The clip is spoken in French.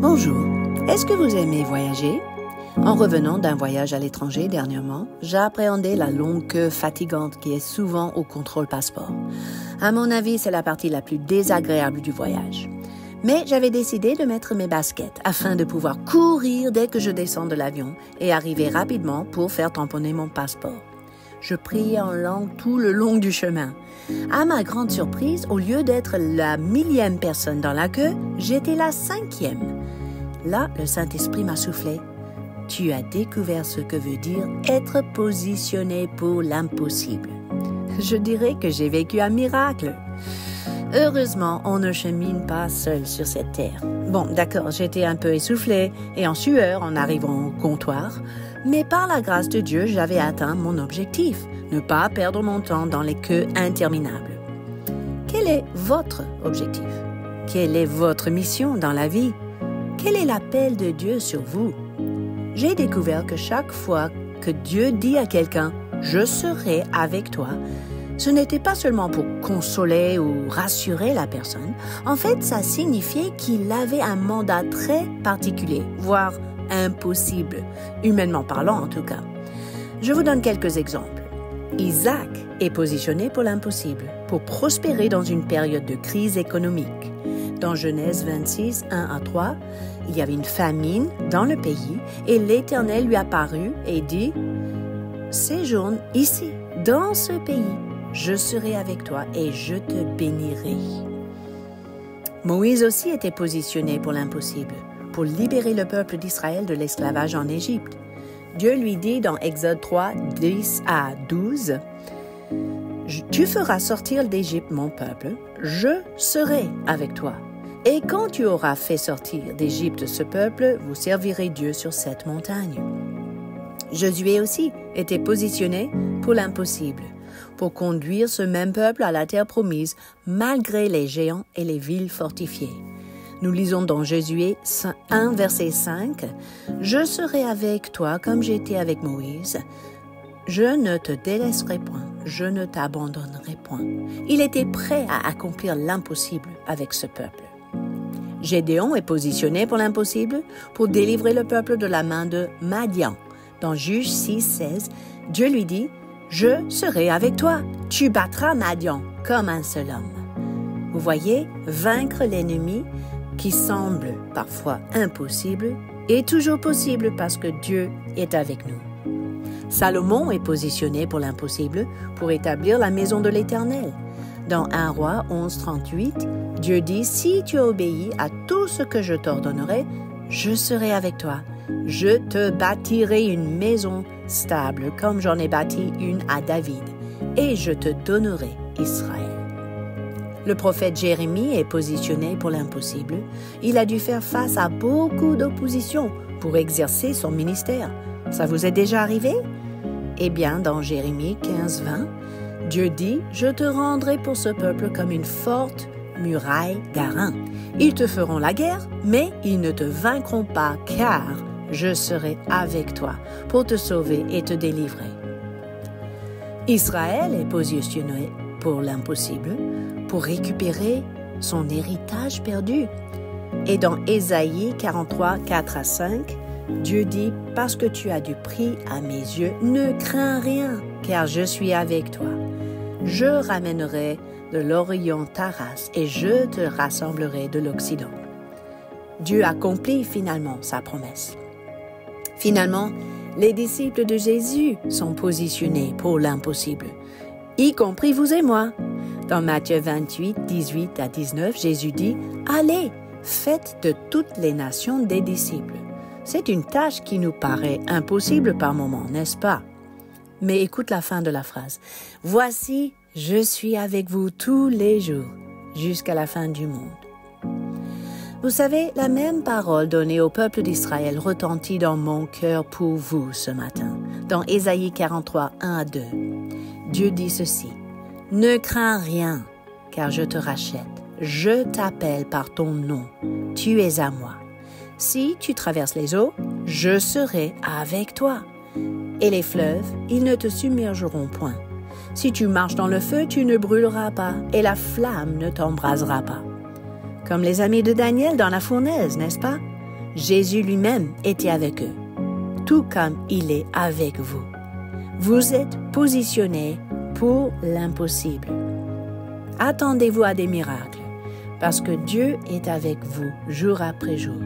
Bonjour, est-ce que vous aimez voyager? En revenant d'un voyage à l'étranger dernièrement, j'ai appréhendé la longue queue fatigante qui est souvent au contrôle passeport. À mon avis, c'est la partie la plus désagréable du voyage. Mais j'avais décidé de mettre mes baskets afin de pouvoir courir dès que je descends de l'avion et arriver rapidement pour faire tamponner mon passeport. Je priais en langue tout le long du chemin. À ma grande surprise, au lieu d'être la millième personne dans la queue, j'étais la cinquième. Là, le Saint-Esprit m'a soufflé. Tu as découvert ce que veut dire être positionné pour l'impossible. Je dirais que j'ai vécu un miracle. Heureusement, on ne chemine pas seul sur cette terre. Bon, d'accord, j'étais un peu essoufflé et en sueur en arrivant au comptoir, mais par la grâce de Dieu, j'avais atteint mon objectif, ne pas perdre mon temps dans les queues interminables. Quel est votre objectif? Quelle est votre mission dans la vie? Quel est l'appel de Dieu sur vous? J'ai découvert que chaque fois que Dieu dit à quelqu'un ⁇ Je serai avec toi ⁇ ce n'était pas seulement pour consoler ou rassurer la personne, en fait ça signifiait qu'il avait un mandat très particulier, voire impossible, humainement parlant en tout cas. Je vous donne quelques exemples. Isaac est positionné pour l'impossible, pour prospérer dans une période de crise économique. Dans Genèse 26, 1 à 3, il y avait une famine dans le pays et l'Éternel lui apparut et dit, Séjourne ici, dans ce pays, je serai avec toi et je te bénirai. Moïse aussi était positionné pour l'impossible pour libérer le peuple d'Israël de l'esclavage en Égypte. Dieu lui dit dans Exode 3, 10 à 12, Tu feras sortir d'Égypte mon peuple, je serai avec toi. Et quand tu auras fait sortir d'Égypte ce peuple, vous servirez Dieu sur cette montagne. Josué aussi était positionné pour l'impossible, pour conduire ce même peuple à la terre promise malgré les géants et les villes fortifiées. Nous lisons dans Jésus 1, verset 5, Je serai avec toi comme j'étais avec Moïse. Je ne te délaisserai point, je ne t'abandonnerai point. Il était prêt à accomplir l'impossible avec ce peuple. Gédéon est positionné pour l'impossible, pour délivrer le peuple de la main de Madian. Dans Juge 6, 16, Dieu lui dit, Je serai avec toi, tu battras Madian comme un seul homme. Vous voyez, vaincre l'ennemi, qui semble parfois impossible est toujours possible parce que Dieu est avec nous. Salomon est positionné pour l'impossible pour établir la maison de l'Éternel. Dans 1 roi 11, 38, Dieu dit, Si tu obéis à tout ce que je t'ordonnerai, je serai avec toi. Je te bâtirai une maison stable comme j'en ai bâti une à David, et je te donnerai Israël. Le prophète Jérémie est positionné pour l'impossible. Il a dû faire face à beaucoup d'opposition pour exercer son ministère. Ça vous est déjà arrivé? Eh bien, dans Jérémie 15, 20, Dieu dit, Je te rendrai pour ce peuple comme une forte muraille d'airain. Ils te feront la guerre, mais ils ne te vaincront pas, car je serai avec toi pour te sauver et te délivrer. Israël est positionné pour l'impossible pour récupérer son héritage perdu. Et dans Ésaïe 43, 4 à 5, Dieu dit, Parce que tu as du prix à mes yeux, ne crains rien, car je suis avec toi. Je ramènerai de l'Orient ta race et je te rassemblerai de l'Occident. Dieu accomplit finalement sa promesse. Finalement, les disciples de Jésus sont positionnés pour l'impossible, y compris vous et moi. Dans Matthieu 28, 18 à 19, Jésus dit, Allez, faites de toutes les nations des disciples. C'est une tâche qui nous paraît impossible par moments, n'est-ce pas? Mais écoute la fin de la phrase. Voici, je suis avec vous tous les jours, jusqu'à la fin du monde. Vous savez, la même parole donnée au peuple d'Israël retentit dans mon cœur pour vous ce matin, dans Ésaïe 43, 1 à 2. Dieu dit ceci. Ne crains rien, car je te rachète. Je t'appelle par ton nom. Tu es à moi. Si tu traverses les eaux, je serai avec toi et les fleuves, ils ne te submergeront point. Si tu marches dans le feu, tu ne brûleras pas, et la flamme ne t'embrasera pas. Comme les amis de Daniel dans la fournaise, n'est-ce pas? Jésus lui-même était avec eux, tout comme il est avec vous. Vous êtes positionnés pour l'impossible. Attendez-vous à des miracles, parce que Dieu est avec vous jour après jour.